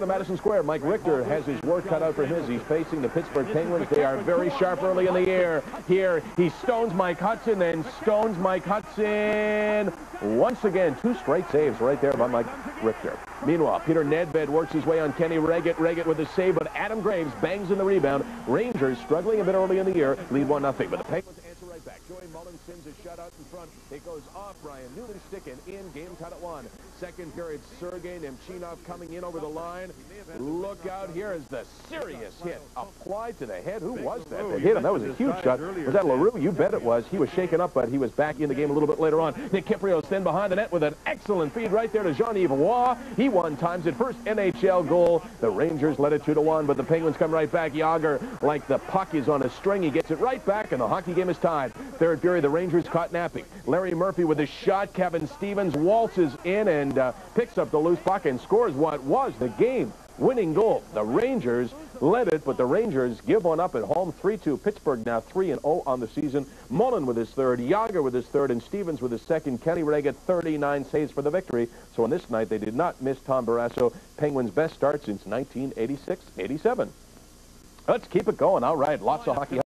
To Madison Square, Mike Richter has his work cut out for him as he's facing the Pittsburgh Penguins. They are very sharp early in the air. Here, he stones Mike Hudson and stones Mike Hudson. Once again, two straight saves right there by Mike Richter. Meanwhile, Peter Nedved works his way on Kenny Wregget. Wregget with a save, but Adam Graves bangs in the rebound. Rangers struggling a bit early in the year, lead 1-0. But the Penguins. Joey Mullen sends a shutout in front. It goes off Ryan Newman sticking in. Game tied at one. Second period, Sergei Nemchinov coming in over the line. Look out here as the serious hit applied to the head. Who was that that hit him? That was a huge shot. Was that LaRue? You bet it was. He was shaken up, but he was back in the game a little bit later on. Nick Kypreos then behind the net with an excellent feed right there to Jean-Yves Roy. He won times at first NHL goal. The Rangers led it 2 to 1, but the Penguins come right back. Jagr, like the puck is on a string, he gets it right back, and the hockey game is tied. Third period, the Rangers caught napping. Larry Murphy with a shot. Kevin Stevens waltzes in and uh, picks up the loose puck and scores what was the game winning goal. The Rangers led it, but the Rangers give one up at home. 3-2. Pittsburgh now 3-0 on the season. Mullen with his third, Jagr with his third, and Stevens with his second. Kenny Wregget 39 saves for the victory. So on this night, they did not miss Tom Barrasso. Penguins' best start since 1986-87. Let's keep it going. All right, lots of hockey.